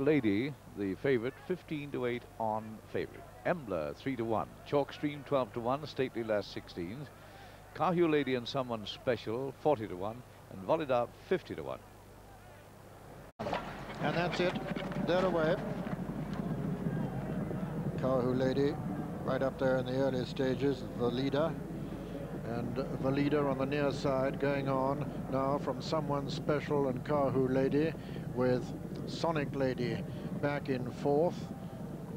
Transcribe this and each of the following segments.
Lady, the favourite, 15 to 8 on favourite. Embla, 3 to 1. Chalk Stream, 12 to 1. Stately Lass, 16. Kahoo Lady and Someone Special, 40 to 1. And Valida, 50 to 1. And that's it. They're away. Kahoo Lady, right up there in the early stages, the leader. And the leader on the near side going on now from Someone Special and Kahoo Lady with Sonic Lady back in fourth.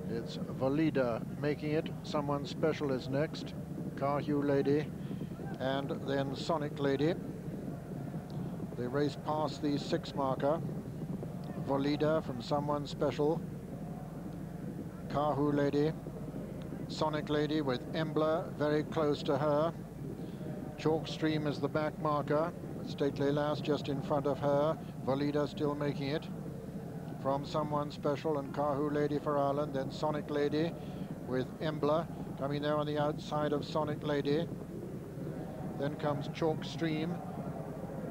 It's Valida making it. Someone Special is next. Kahoo Lady and then Sonic Lady. They race past the six marker. Valida from Someone Special. Kahoo Lady. Sonic Lady with Embla very close to her. Chalk Stream is the back marker. Stately Lass just in front of her. Valida still making it. From Someone Special and Kahoo Lady for Ireland. Then Sonic Lady with Embla coming there on the outside of Sonic Lady. Then comes Chalk Stream.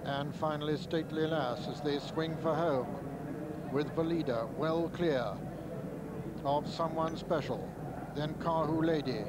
And finally Stately Lass as they swing for home with Valida well clear of Someone Special. Then Kahoo Lady.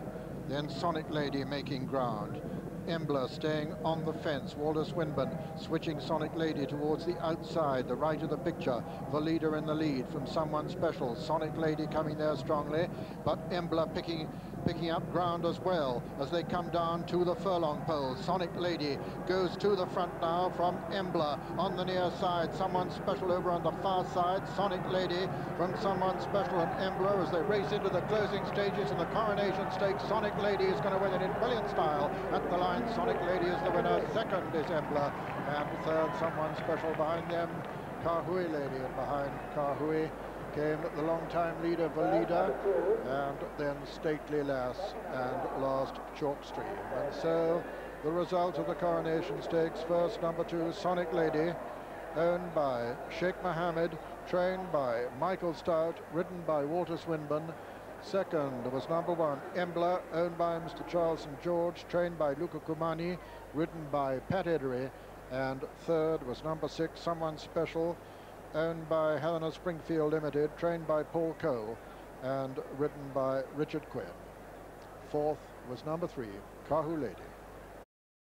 Then Sonic Lady making ground. Embla staying on the fence. Walter Swinburn switching Sonic Lady towards the outside, the right of the picture. Valida in the lead from someone special. Sonic Lady coming there strongly, but Embla picking picking up ground as well as they come down to the furlong pole. Sonic Lady goes to the front now from Embla on the near side. Someone special over on the far side. Sonic Lady from someone special and Embla as they race into the closing stages in the Coronation Stakes. Sonic Lady is going to win it in brilliant style at the line. Sonic Lady is the winner. Second is Embla. And third, someone special behind them. Kahoo Lady and behind Kahoo came the long-time leader Valida and then Stately Lass and last Chalk Stream. And so the result of the Coronation Stakes, first number two, Sonic Lady, owned by Sheikh Mohammed, trained by Michael Stoute, ridden by Walter Swinburn. Second was number one, Embla, owned by Mr. Charles St. George, trained by Luca Cumani, ridden by Pat Eddery. And third was number six, Someone Special, owned by Helena Springfield Limited, trained by Paul Cole, and written by Richard Quinn. Fourth was number three, Kahoo Lady.